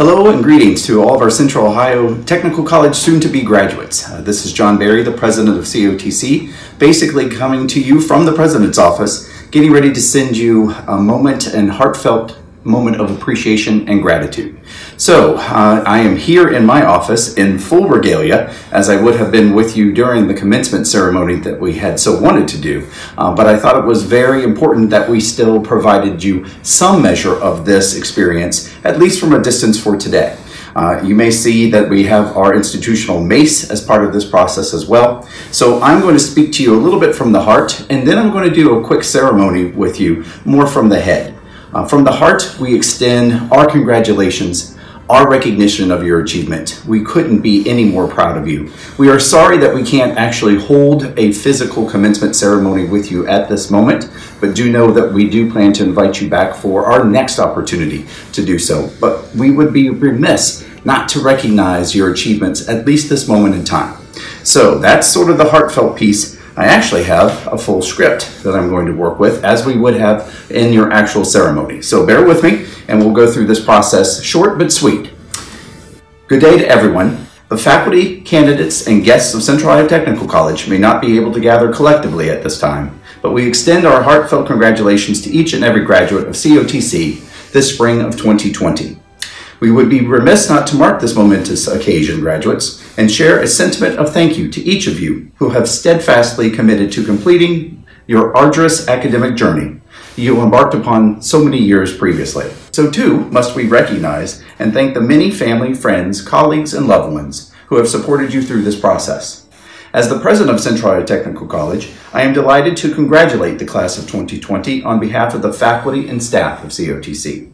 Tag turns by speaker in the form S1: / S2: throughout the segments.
S1: Hello and greetings to all of our Central Ohio Technical College soon-to-be graduates. Uh, this is John Berry, the president of COTC, basically coming to you from the president's office, getting ready to send you a moment and heartfelt moment of appreciation and gratitude. So, uh, I am here in my office in full regalia, as I would have been with you during the commencement ceremony that we had so wanted to do. Uh, but I thought it was very important that we still provided you some measure of this experience, at least from a distance for today. Uh, you may see that we have our institutional mace as part of this process as well. So I'm going to speak to you a little bit from the heart, and then I'm going to do a quick ceremony with you more from the head. Uh, from the heart, we extend our congratulations, our recognition of your achievement. We couldn't be any more proud of you. We are sorry that we can't actually hold a physical commencement ceremony with you at this moment, but do know that we do plan to invite you back for our next opportunity to do so. But we would be remiss not to recognize your achievements at least this moment in time. So that's sort of the heartfelt piece. I actually have a full script that I'm going to work with as we would have in your actual ceremony. So bear with me and we'll go through this process short but sweet. Good day to everyone. The faculty, candidates, and guests of Central Ohio Technical College may not be able to gather collectively at this time, but we extend our heartfelt congratulations to each and every graduate of COTC this spring of 2020. We would be remiss not to mark this momentous occasion, graduates, and share a sentiment of thank you to each of you who have steadfastly committed to completing your arduous academic journey you embarked upon so many years previously. So too must we recognize and thank the many family, friends, colleagues, and loved ones who have supported you through this process. As the president of Central Ohio Technical College, I am delighted to congratulate the class of 2020 on behalf of the faculty and staff of COTC.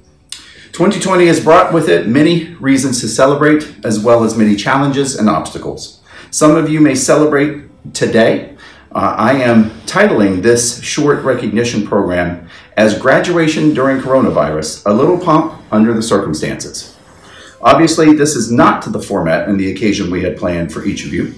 S1: 2020 has brought with it many reasons to celebrate, as well as many challenges and obstacles. Some of you may celebrate today. Uh, I am titling this short recognition program as Graduation During Coronavirus, a little pomp under the circumstances. Obviously, this is not to the format and the occasion we had planned for each of you.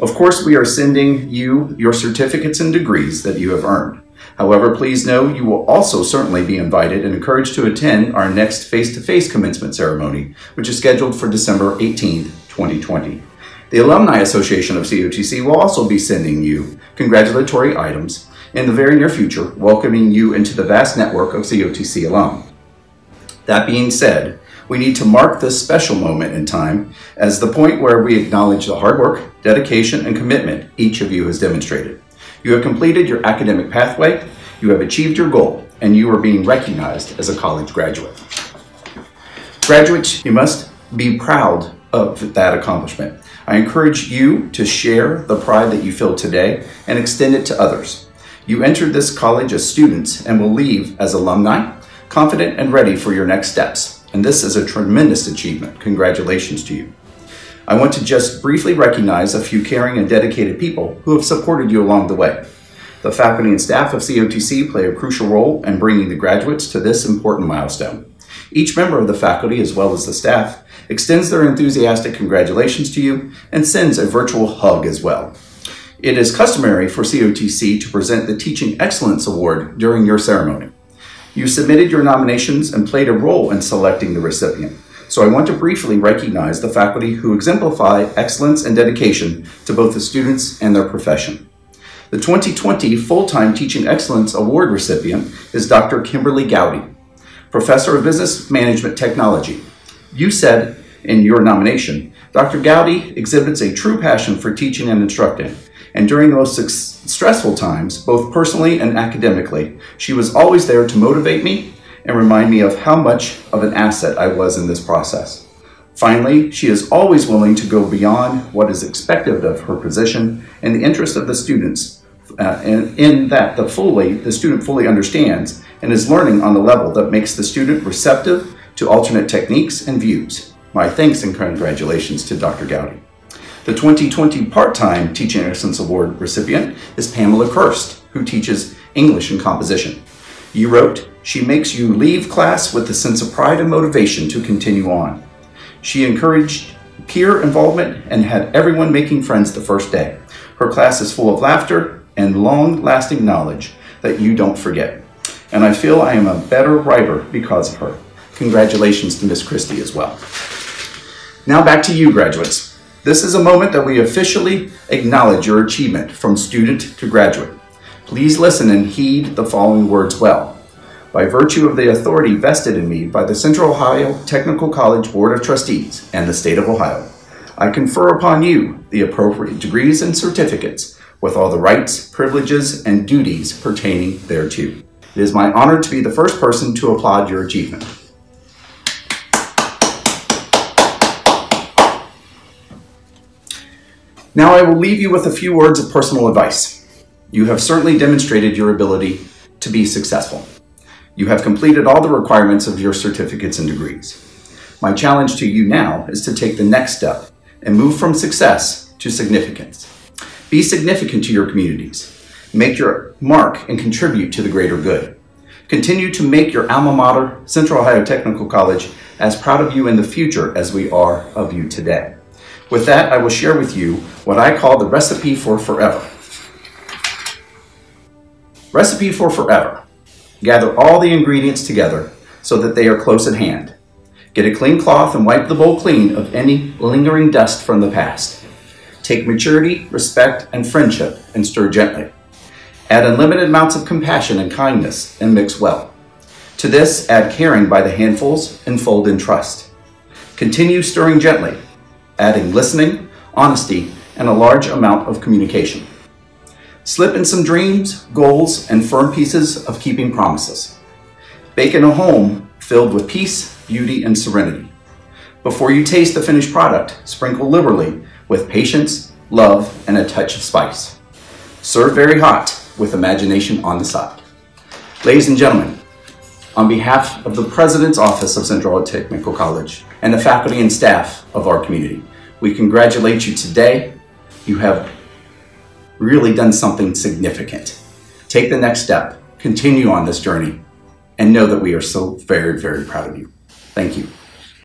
S1: Of course, we are sending you your certificates and degrees that you have earned. However, please know you will also certainly be invited and encouraged to attend our next face-to-face commencement ceremony, which is scheduled for December 18, 2020. The Alumni Association of COTC will also be sending you congratulatory items in the very near future, welcoming you into the vast network of COTC alum. That being said, we need to mark this special moment in time as the point where we acknowledge the hard work, dedication, and commitment each of you has demonstrated. You have completed your academic pathway, you have achieved your goal, and you are being recognized as a college graduate. Graduates, you must be proud of that accomplishment. I encourage you to share the pride that you feel today and extend it to others. You entered this college as students and will leave as alumni, confident and ready for your next steps. And this is a tremendous achievement. Congratulations to you. I want to just briefly recognize a few caring and dedicated people who have supported you along the way. The faculty and staff of COTC play a crucial role in bringing the graduates to this important milestone. Each member of the faculty, as well as the staff, extends their enthusiastic congratulations to you and sends a virtual hug as well. It is customary for COTC to present the Teaching Excellence Award during your ceremony. You submitted your nominations and played a role in selecting the recipient. So I want to briefly recognize the faculty who exemplify excellence and dedication to both the students and their profession. The 2020 Full-Time Teaching Excellence Award recipient is Dr. Kimberly Gowdy, Professor of Business Management Technology. You said in your nomination, Dr. Gowdy exhibits a true passion for teaching and instructing, and during the most stressful times, both personally and academically, she was always there to motivate me and remind me of how much of an asset I was in this process. Finally, she is always willing to go beyond what is expected of her position in the interest of the students, uh, and in that the fully the student fully understands and is learning on the level that makes the student receptive to alternate techniques and views. My thanks and congratulations to Dr. Gowdy. The 2020 Part-Time Teaching Excellence Award recipient is Pamela Kirst, who teaches English and composition. You wrote, she makes you leave class with a sense of pride and motivation to continue on. She encouraged peer involvement and had everyone making friends the first day. Her class is full of laughter and long lasting knowledge that you don't forget. And I feel I am a better writer because of her. congratulations to Miss Christie as well. Now back to you, graduates. This is a moment that we officially acknowledge your achievement from student to graduate. Please listen and heed the following words well. By virtue of the authority vested in me by the Central Ohio Technical College Board of Trustees and the State of Ohio, I confer upon you the appropriate degrees and certificates with all the rights, privileges, and duties pertaining thereto. It is my honor to be the first person to applaud your achievement. Now I will leave you with a few words of personal advice. You have certainly demonstrated your ability to be successful. You have completed all the requirements of your certificates and degrees. My challenge to you now is to take the next step and move from success to significance. Be significant to your communities. Make your mark and contribute to the greater good. Continue to make your alma mater, Central Ohio Technical College, as proud of you in the future as we are of you today. With that, I will share with you what I call the recipe for forever. Recipe for forever. Gather all the ingredients together so that they are close at hand. Get a clean cloth and wipe the bowl clean of any lingering dust from the past. Take maturity, respect, and friendship and stir gently. Add unlimited amounts of compassion and kindness and mix well. To this, add caring by the handfuls and fold in trust. Continue stirring gently adding listening, honesty, and a large amount of communication. Slip in some dreams, goals, and firm pieces of keeping promises. Bake in a home filled with peace, beauty, and serenity. Before you taste the finished product, sprinkle liberally with patience, love, and a touch of spice. Serve very hot with imagination on the side. Ladies and gentlemen, on behalf of the President's Office of Central Technical College and the faculty and staff of our community, we congratulate you today. You have really done something significant. Take the next step, continue on this journey, and know that we are so very, very proud of you. Thank you.